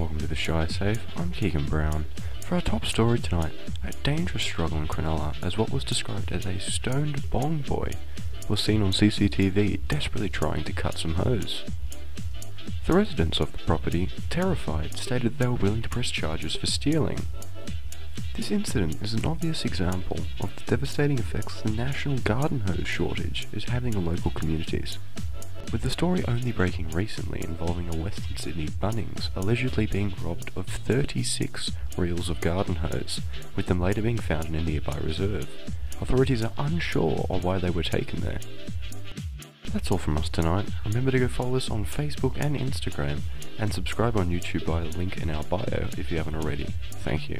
welcome to the Shire Safe. I'm Keegan Brown. For our top story tonight, a dangerous struggle in Cronulla as what was described as a stoned bong boy was seen on CCTV desperately trying to cut some hose. The residents of the property, terrified, stated they were willing to press charges for stealing. This incident is an obvious example of the devastating effects the national garden hose shortage is having on local communities with the story only breaking recently involving a Western Sydney Bunnings allegedly being robbed of 36 reels of garden hose, with them later being found in a nearby reserve. Authorities are unsure of why they were taken there. That's all from us tonight. Remember to go follow us on Facebook and Instagram, and subscribe on YouTube by the link in our bio if you haven't already. Thank you.